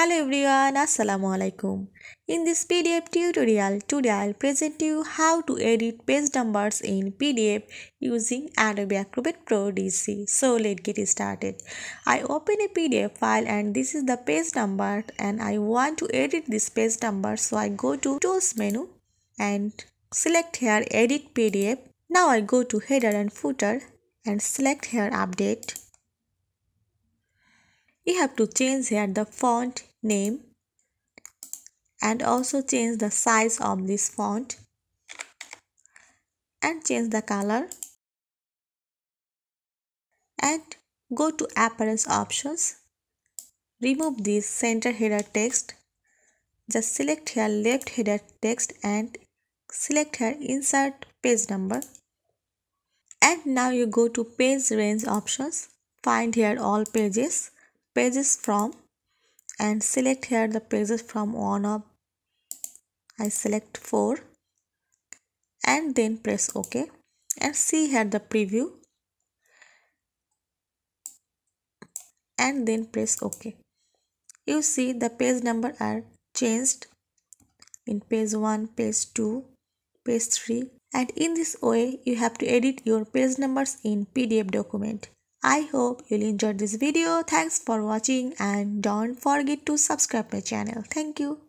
Hello everyone, Assalamu alaikum. In this PDF tutorial, today I'll present you how to edit page numbers in PDF using Adobe Acrobat Pro DC. So let's get started. I open a PDF file and this is the page number and I want to edit this page number so I go to Tools menu and select here Edit PDF. Now I go to Header and Footer and select here Update you have to change here the font name and also change the size of this font and change the color and go to appearance options. Remove this center header text. Just select here left header text and select here insert page number. And now you go to page range options. Find here all pages pages from and select here the pages from one of I select 4 and then press OK and see here the preview and then press OK. You see the page number are changed in page 1, page 2, page 3 and in this way you have to edit your page numbers in PDF document. I hope you'll enjoy this video. Thanks for watching and don't forget to subscribe my channel. Thank you.